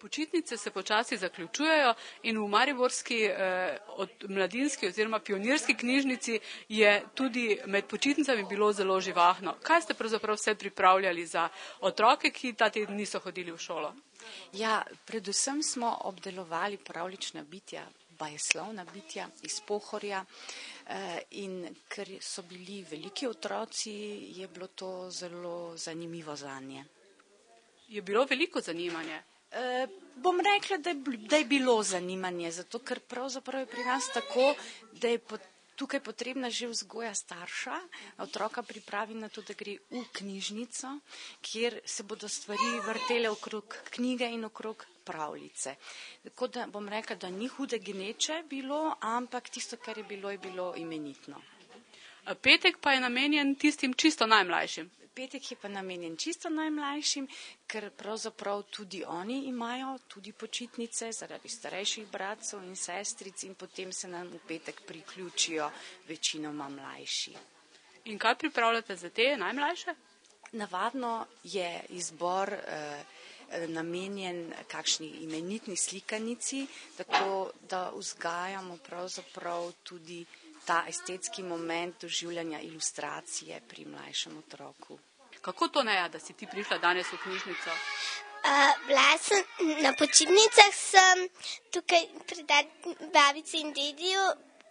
Počitnice se počasi zaključujejo in v Mariborski eh, od, mladinski oziroma pionirski knjižnici je tudi med počitnicami bilo zelo živahno. Kaj ste pravzaprav vse pripravljali za otroke, ki ta teden niso hodili v šolo? Ja, predvsem smo obdelovali pravlična bitja, bajeslovna bitja iz pohorja eh, in ker so bili veliki otroci, je bilo to zelo zanimivo za nje. Je bilo veliko zanimanja? E, bom rekla, da je, da je bilo zanimanje, zato ker pravzaprav je pri nas tako, da je pot, tukaj potrebna že vzgoja starša, otroka pripravi na to, da gre v knjižnico, kjer se bodo stvari vrtele okrog knjige in okrog pravljice. Tako da bom rekla, da ni hude geneče bilo, ampak tisto, kar je bilo, je bilo imenitno. Petek pa je namenjen tistim čisto najmlajšim petek je pa namenjen čisto najmlajšim, ker pravzaprav tudi oni imajo tudi počitnice zaradi starejših bratcev in sestric in potem se nam v petek priključijo večinoma mlajši. In kaj pripravljate za te najmlajše? Navadno je izbor eh, namenjen kakšni imenitni slikanici, tako da vzgajamo pravzaprav tudi ta estetski moment doživljanja ilustracije pri mlajšem otroku. Kako to ne je, da si ti prišla danes v knjižnico? Uh, sem, na počitnicah sem tukaj pri babici in dediju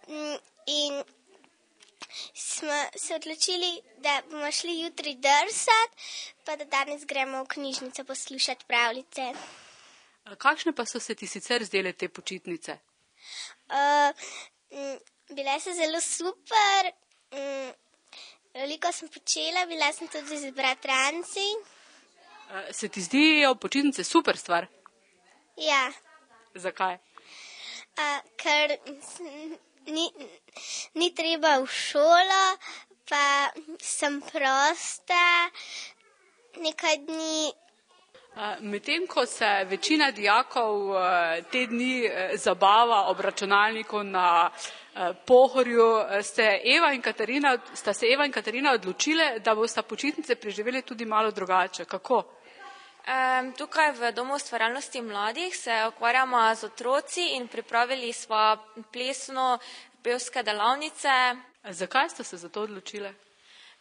mm, in smo se odločili, da bomo šli jutri drsati, pa da danes gremo v knjižnico poslušati pravljice. Kakšne pa so se ti sicer zdele te počitnice? Uh, bile so zelo super. Um, Veliko sem počela, bila sem tudi z bratranci. Se ti zdijo počitnice super stvar? Ja. Zakaj? A, ker ni, ni treba v šolo, pa sem prosta nekaj dni. Medtem ko se večina dijakov te dni zabava ob računalniku na Eh, pohorju ste Eva in Katarina, sta se Eva in Katarina odločile, da boste počitnice preživeli tudi malo drugače. Kako? Tukaj v Domu ustvarjalnosti mladih se ukvarjamo z otroci in pripravili smo plesno pevske delavnice. Zakaj ste se za to odločile?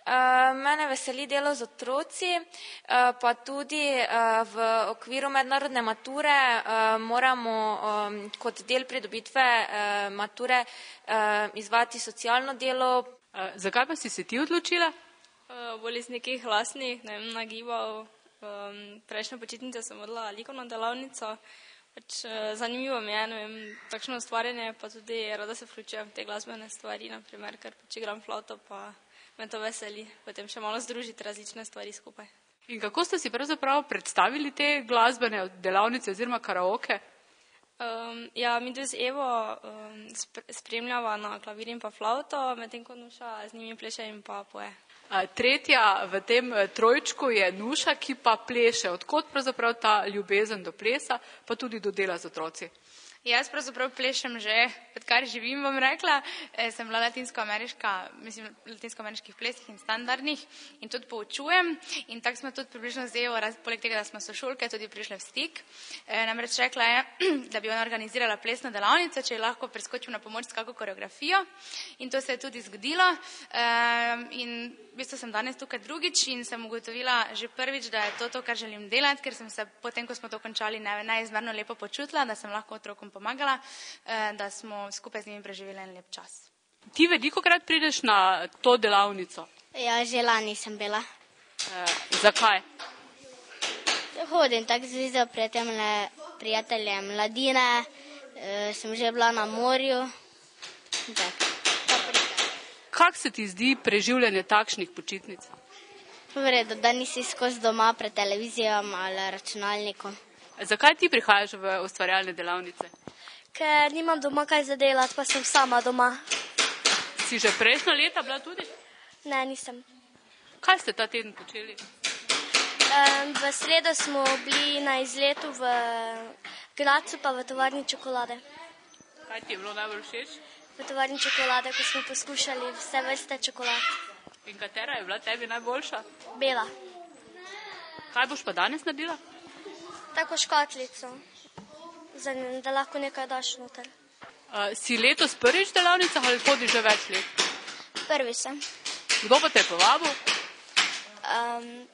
Eh, mene veseli delo z otroci, eh, pa tudi eh, v okviru mednarodne mature moramo kot del pridobitve mature izvati socialno delo. Zakaj pa si se ti odločila? Bolj iz nekih lasnih ne vem, nagibov. Prejšnjo počitnico sem vodila likovno delavnico. Pač, zanimivo mi je, ne vem, takšno ustvarjanje, pa tudi rada se vključujem v te glasbene stvari, naprimer, ker pač igram flato, pa me to veseli, potem še malo združiti različne stvari skupaj. In kako ste si pravzaprav predstavili te glasbene delavnice oziroma karaoke? Um, ja, mi tudi z Evo um, spremljava na klavir in pa flauto, medtem ko Nuša z njimi pleše in pa poje. A, tretja v tem eh, trojčku je Nuša, ki pa pleše. Odkot pravzaprav ta ljubezen do plesa, pa tudi do dela z otroci? Jaz pravzaprav plešem že, odkar živim, bom rekla. E, sem bila latinsko-ameriška, mislim, latinsko-ameriških plesih in standardnih in tudi poučujem. In tako smo tudi približno zdaj, poleg tega, da smo sošolke, tudi prišle v stik. E, namreč rekla je, da bi ona organizirala plesno delavnico, če lahko preskočil na pomoč s kako koreografijo. In to se je tudi zgodilo. E, in v bistvu sem danes tukaj drugič in sem ugotovila že prvič, da je to to, kar želim delati, ker sem se potem, ko smo to končali, najizmerno lepo počutila, da sem lahko otrokom jim pomagala, eh, da smo skupaj z njimi preživeli en lep čas. Ti veliko krat prideš na to delavnico? Ja, že lani sem bila. E, zakaj? Hodim tako z prijateljem mladine, e, sem že bila na morju. Kak se ti zdi preživljanje takšnih počitnic? Vredo, da nisi skozi doma pred televizijo ali računalnikom. Zakaj ti prihajaš v ustvarjalne delavnice? Ker nimam doma kaj za delati, pa sem sama doma. Si že prejšnjo leta bila tudi? Ne, nisem. Kaj ste ta teden počeli? Um, v sredo smo bili na izletu v Gracu, pa v tovarni čokolade. Kaj ti je bilo najbolj všeč? V tovarni čokolade, ko smo poskušali vse vrste čokolad. In katera je bila tebi najboljša? Bela. Kaj boš pa danes naredila? Tako škatlico, za, da lahko nekaj daš noter. Uh, si letos prvič v delavnicah ali hodiš že več let? Prvi sem. Kdo pa te je povabil? Um,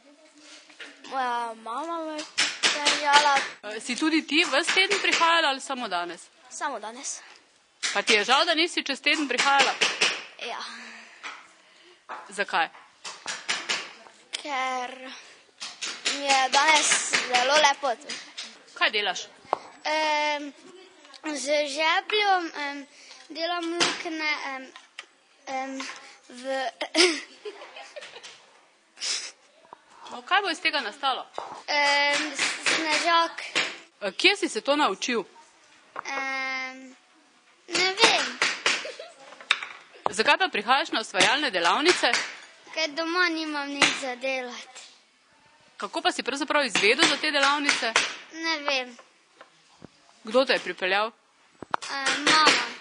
moja mama me je peljala Uh, si tudi ti ves teden prihajala ali samo danes? samo danes. Pa ti je žal, da nisi čez teden prihajala? Ja, Zakaj? ker mi je danes zelo lepo. Kaj delaš? Um, z žebljem um, delam lukne um, um, v. No, kaj bo iz tega nastalo? um, snežak. Kje si se to naučil? Um, ne vem, Zakaj pa prihajaš na osvajalne delavnice? ker doma nimam nič za delati. Kako pa si pravzaprav izvedel za te delavnice? Ne vem, Kdo te je pripeljal? um, mama.